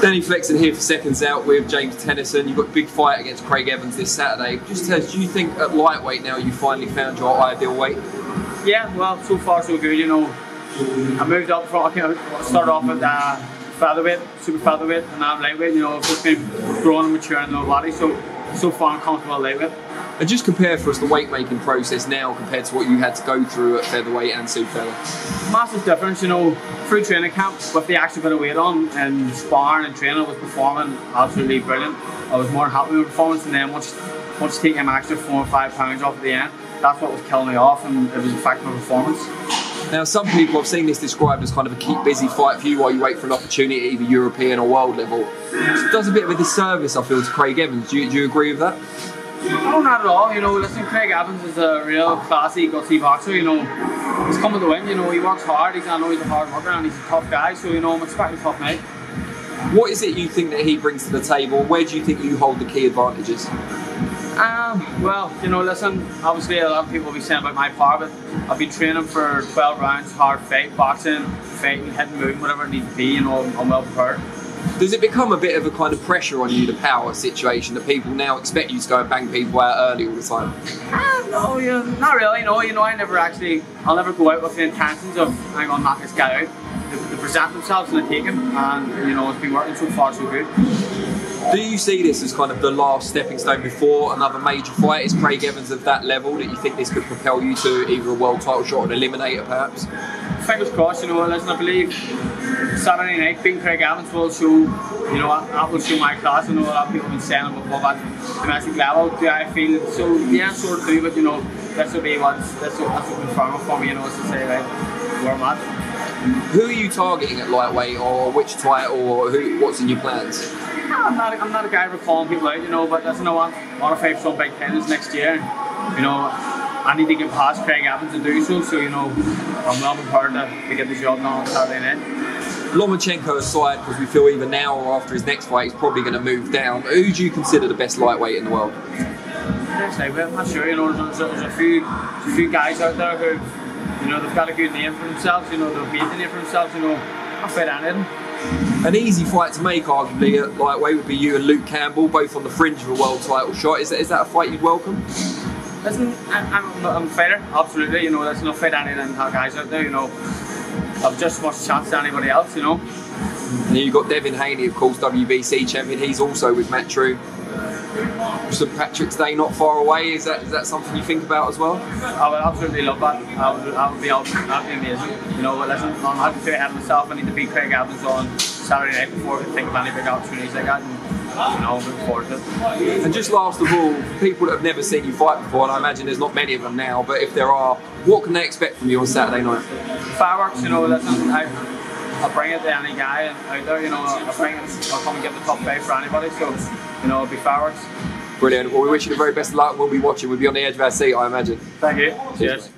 Danny Flexen here for seconds out with James Tennyson. You've got a big fight against Craig Evans this Saturday. Just tell us, do you think at lightweight now you finally found your ideal weight? Yeah, well, so far so good. You know, I moved up from, I started off at uh, featherweight, super featherweight, and now lightweight. You know, I've just been growing and maturing in the body, so so far I'm comfortable lightweight. And just compare for us the weight making process now compared to what you had to go through at featherweight and super feather. Massive difference, you know, through training camp with the extra bit of weight on and sparring and training, I was performing absolutely brilliant. I was more happy with performance, and then once once taking an extra four or five pounds off at the end, that's what was killing me off, and it was affecting my performance. Now, some people have seen this described as kind of a keep busy fight for you while you wait for an opportunity at either European or world level. It does a bit of a disservice, I feel, to Craig Evans. Do you, do you agree with that? No, not at all. You know, listen, Craig Evans is a real classy, gutsy boxer. You know, he's coming to the win. You know, he works hard. He's, I know he's a hard worker and he's a tough guy. So, you know, I'm expecting a tough night. What is it you think that he brings to the table? Where do you think you hold the key advantages? Um, well, you know, listen, obviously a lot of people will be saying about my power, but I've been training for 12 rounds, hard fight, boxing, fighting, hitting, moving, whatever it needs to be, you know, I'm well prepared. Does it become a bit of a kind of pressure on you, the power situation, that people now expect you to go and bang people out early all the time? Uh, no, yeah, not really. No, you know, I never actually, I'll never go out with the intentions of going to knock this guy out. They, they present themselves and they take him, and you know, it's been working so far so good. Do you see this as kind of the last stepping stone before another major fight? Is Craig Evans of that level that you think this could propel you to either a world title shot or an eliminator, perhaps? Fingers crossed, you know, listen, I believe Saturday night being Craig Evans will show, you know, that will show my class. I know a lot of people have been saying I'm above at domestic level. Do I feel so? Yeah, sort of do, but you know, this will be what's this will, this will confirm it for me, you know, to say like where I'm at. Who are you targeting at lightweight, or which title, or who? What's in your plans? I'm not, I'm not a guy for calling people out, you know, but listen, want, I want to fight some big tenders next year. You know, I need to get past Craig Evans to do so, so, you know, I'm well prepared to, to get the job done on Saturday night. Lomachenko aside, because we feel either now or after his next fight he's probably going to move down. Who do you consider the best lightweight in the world? I'm not sure. You know, there's, there's, a few, a few guys out there who, you know, they've got a good name for themselves. You know, they've made a name for themselves. You know, I'll fight anything. An easy fight to make, arguably, at lightweight would be you and Luke Campbell, both on the fringe of a world title shot. Is that, is that a fight you'd welcome? Listen, I'm, I'm, I'm fighter, absolutely. You know, there's no fight any of them guys out there. You know, I've just as much chance as anybody else. You know. And you've got Devin Haney, of course, WBC champion. He's also with Matchroom. St Patrick's Day not far away. Is that is that something you think about as well? I would absolutely love that. I would, I would be that'd be amazing. You know, but listen, I'm happy to ahead of myself. I need to beat Craig Evans on Saturday night before I think of any big opportunities like that. And, you know, looking forward to it. And just last of all, people that have never seen you fight before, and I imagine there's not many of them now, but if there are, what can they expect from you on Saturday night? Fireworks, you know, listen, I, I'll bring it to any guy out there, you know, I'll bring it, come and get the top five for anybody, so, you know, it'll be fireworks. Brilliant. Well, we wish you the very best of luck. We'll be watching. We'll be on the edge of our seat, I imagine. Thank you. Cheers.